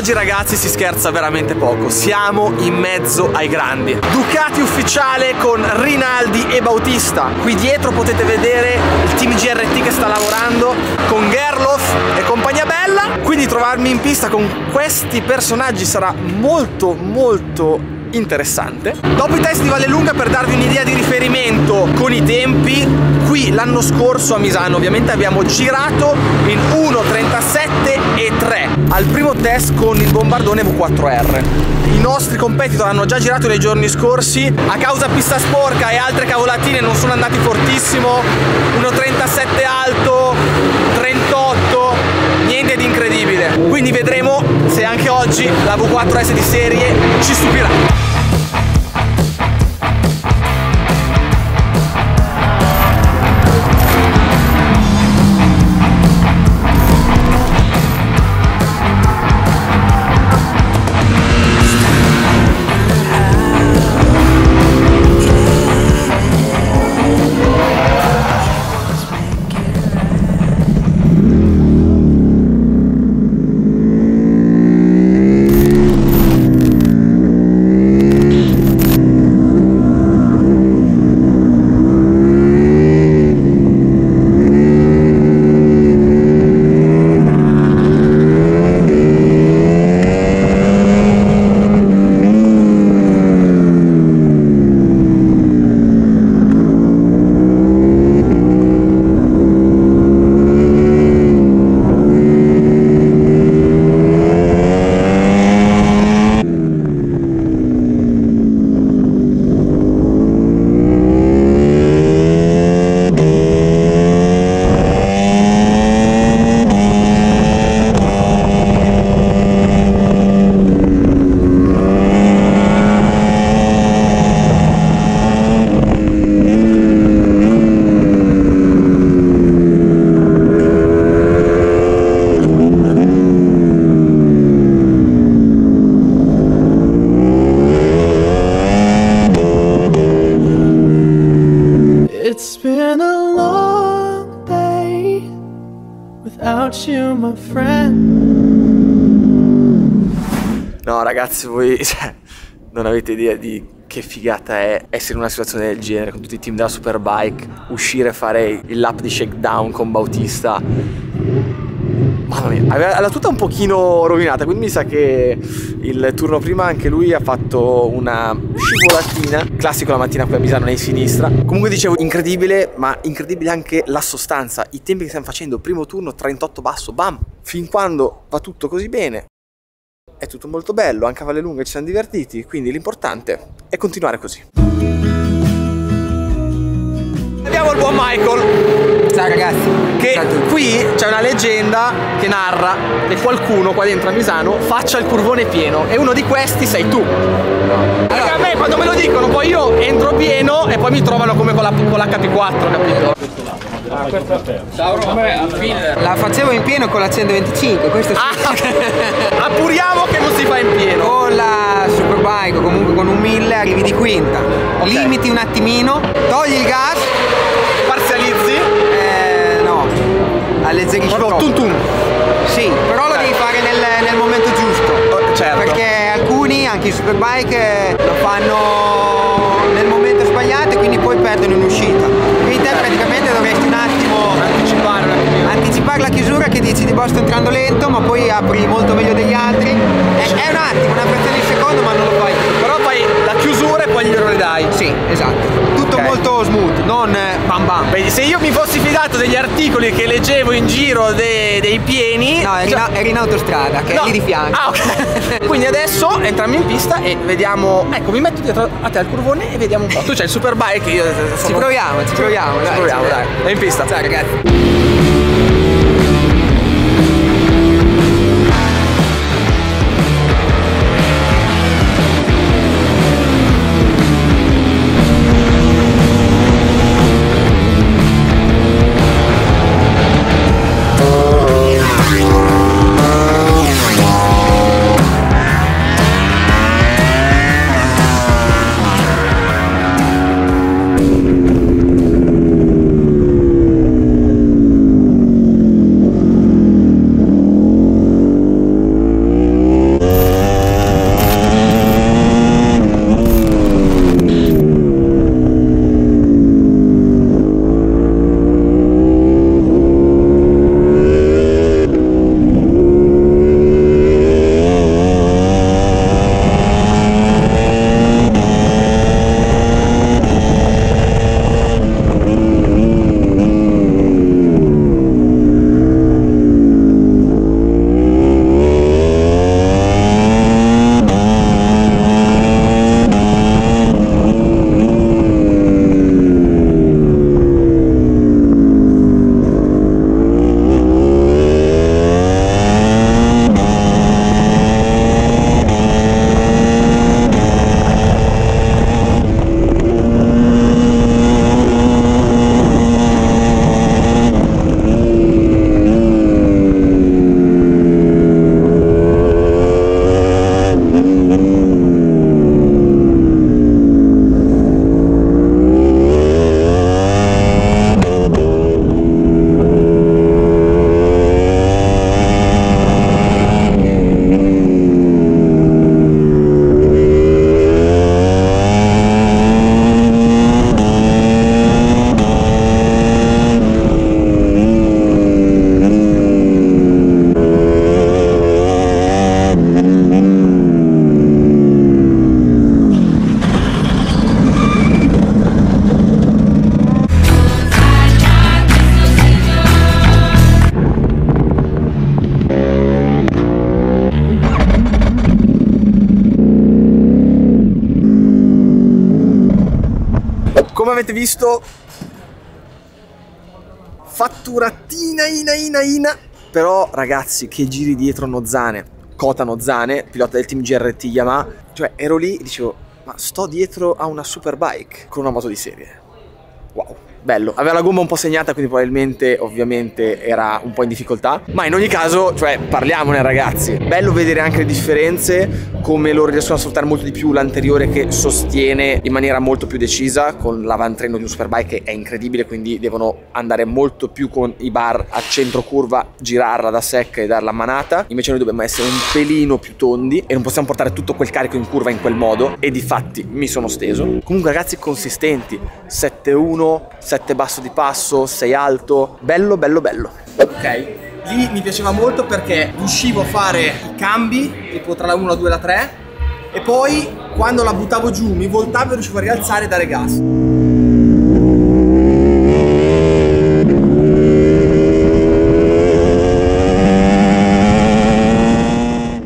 oggi ragazzi si scherza veramente poco, siamo in mezzo ai grandi. Ducati ufficiale con Rinaldi e Bautista. Qui dietro potete vedere il team GRT che sta lavorando con Gerloff e compagnia bella. Quindi trovarmi in pista con questi personaggi sarà molto molto interessante. Dopo i test di Vallelunga per darvi un'idea di riferimento con i tempi, qui l'anno scorso a Misano ovviamente abbiamo girato in 1.37 e 3 al primo test con il bombardone V4R. I nostri competitor hanno già girato nei giorni scorsi, a causa pista sporca e altre cavolatine non sono andati fortissimo, 1.37 alto, 38, niente di incredibile. Quindi vedremo se anche oggi la V4S di serie ci stupirà. No ragazzi voi cioè, non avete idea di che figata è essere in una situazione del genere con tutti i team della Superbike, uscire a fare il lap di shakedown con Bautista. Mamma mia, aveva la tuta un pochino rovinata, quindi mi sa che il turno prima anche lui ha fatto una scivolatina, classico la mattina qui a Misano nei sinistra. Comunque dicevo incredibile, ma incredibile anche la sostanza, i tempi che stiamo facendo, primo turno 38 basso, bam, fin quando va tutto così bene, è tutto molto bello, anche a Valle Lunga ci siamo divertiti, quindi l'importante è continuare così. Abbiamo il buon Michael. Ciao ragazzi. Che qui c'è una leggenda che narra che qualcuno qua dentro a Misano faccia il curvone pieno e uno di questi sei tu. Perché a me quando me lo dicono poi io entro pieno e poi mi trovano come con la, con l'HP4, capito? Ah, Ciao La facevo in pieno con la 125, questo sì. Ah, Appuriamo che non si fa in pieno. Con la Superbike o comunque con un 1000 arrivi di quinta. Okay. Limiti un attimino, togli il gas. Parzializzi? Eh no. Alleggerisci Proprio tum tum. Sì, però lo devi fare nel, nel momento giusto. Oh, certo. Perché alcuni, anche i Superbike, lo fanno nel momento sbagliato e quindi poi perdono in uscita. Quindi te praticamente dovresti un attimo anticipare, un attimo. anticipare la chiusura che dici di sto entrando lento ma poi apri molto meglio degli altri. È, è un attimo, una frazione di secondo ma non lo fai. Però fai la chiusura e poi glielo ridai. Sì, esatto. Tutto okay. molto smooth, non bam bam. Vedi, se io mi fossi fidato degli articoli che leggevo in giro de, dei pieni. No, eri, cioè... in, eri in autostrada, che no. è lì di fianco. Ah, ok. Quindi adesso entriamo in pista e vediamo. Ecco, mi metto dietro a te al curvone e vediamo un po'. Tu c'hai il superbike, io sono... Ci proviamo, ci proviamo, ci dai, proviamo, dai. È in pista. Ciao ragazzi. Come avete visto, fatturatina ina ina ina. Però ragazzi, che giri dietro Nozane, Kota Nozane, pilota del team GRT Yamaha. Cioè, ero lì e dicevo, ma sto dietro a una superbike con una moto di serie. Wow bello. Aveva la gomma un po' segnata, quindi probabilmente ovviamente era un po' in difficoltà. Ma in ogni caso, cioè, parliamone ragazzi. Bello vedere anche le differenze, come loro riescono a sfruttare molto di più l'anteriore che sostiene in maniera molto più decisa con l'avantreno di un superbike che è incredibile, quindi devono andare molto più con i bar a centro curva, girarla da secca e darla a manata. Invece noi dobbiamo essere un pelino più tondi e non possiamo portare tutto quel carico in curva in quel modo e di fatti mi sono steso. Comunque ragazzi consistenti, 7-1, 7 basso di passo, 6 alto, bello bello bello. Ok, lì mi piaceva molto perché riuscivo a fare i cambi, tipo tra la 1, la 2 e la 3, e poi quando la buttavo giù mi voltavo e riuscivo a rialzare e dare gas.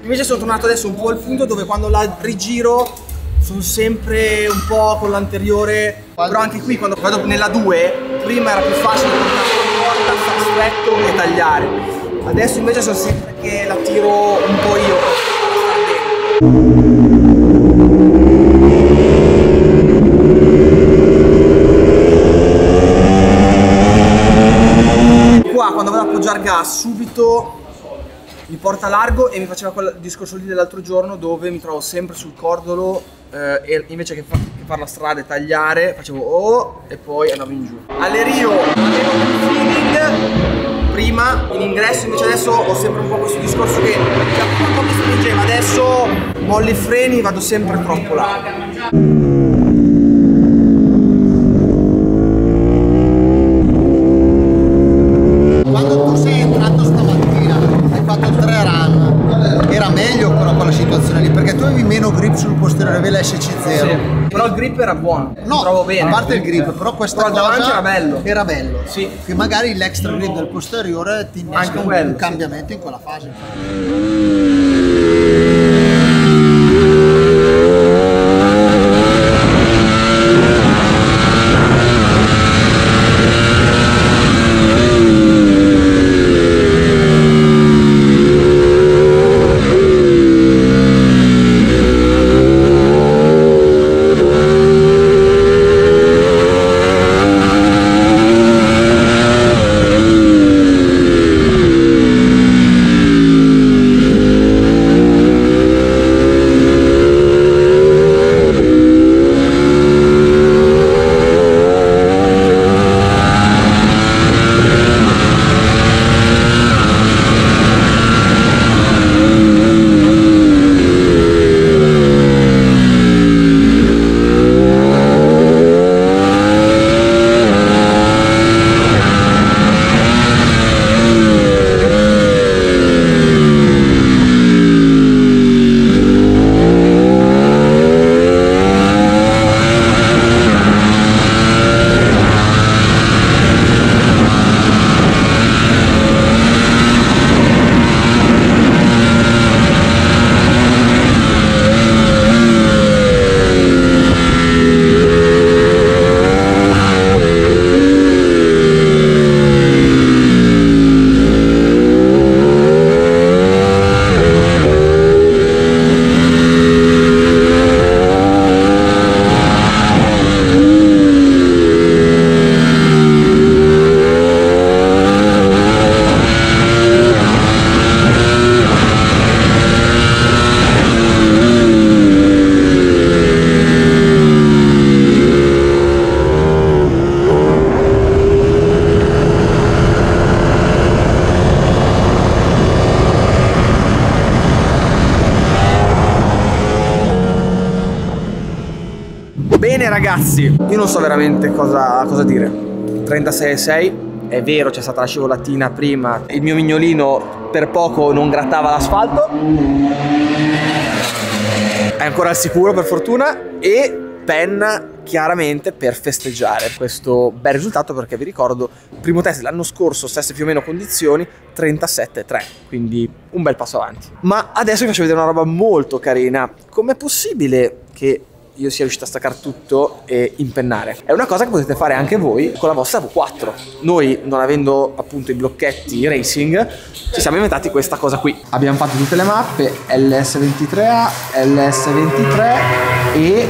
Invece sono tornato adesso un po' al punto dove quando la rigiro sono sempre un po' con l'anteriore, però anche qui quando vado nella 2, prima era più facile portare la porta, far stretto e tagliare. Adesso invece sono sempre che la tiro un po' io. Qua quando vado ad appoggiare gas subito mi porta largo e mi faceva quel discorso lì dell'altro giorno dove mi trovo sempre sul cordolo eh, invece che, fa, che, fare la strada e tagliare facevo oh e poi andavo in giù. Alle Rio avevo feeling prima in ingresso invece adesso ho sempre un po' questo discorso che un po' mi spingeva adesso molli i freni vado sempre troppo largo SC0. Sì. Però il grip era buono. No, trovo bene. A parte il grip, però questa però cosa era bello. Era bello. Sì. Che magari l'extra grip del posteriore ti innesca un, un cambiamento in quella fase. Ragazzi, io non so veramente cosa, cosa dire. 36,6, è vero c'è stata la scivolatina prima, il mio mignolino per poco non grattava l'asfalto. È ancora al sicuro per fortuna e penna chiaramente per festeggiare questo bel risultato perché vi ricordo primo test l'anno scorso stesse più o meno condizioni 37,3 quindi un bel passo avanti ma adesso vi faccio vedere una roba molto carina com'è possibile che io sia riuscito a staccare tutto e impennare. È una cosa che potete fare anche voi con la vostra V4. Noi, non avendo appunto i blocchetti racing, ci siamo inventati questa cosa qui. Abbiamo fatto tutte le mappe LS23A, LS23 e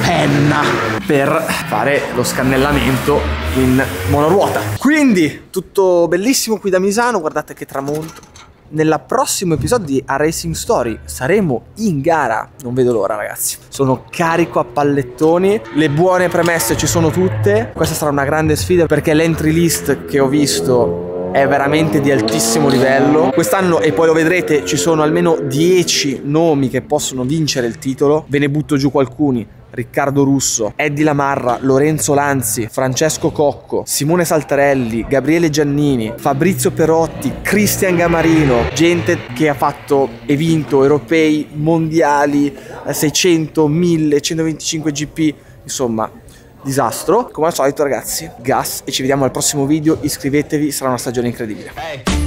penna per fare lo scannellamento in monoruota. Quindi tutto bellissimo qui da Misano, guardate che tramonto. Nella prossimo episodio di A Racing Story saremo in gara. Non vedo l'ora, ragazzi. Sono carico a pallettoni. Le buone premesse ci sono tutte. Questa sarà una grande sfida perché l'entry list che ho visto è veramente di altissimo livello. Quest'anno, e poi lo vedrete, ci sono almeno 10 nomi che possono vincere il titolo. Ve ne butto giù alcuni. Riccardo Russo, Eddie Lamarra, Lorenzo Lanzi, Francesco Cocco, Simone Saltarelli, Gabriele Giannini, Fabrizio Perotti, Cristian Gamarino, gente che ha fatto e vinto europei, mondiali, 600, 1000, 125 GP, insomma disastro. Come al solito ragazzi, gas e ci vediamo al prossimo video, iscrivetevi, sarà una stagione incredibile. Hey.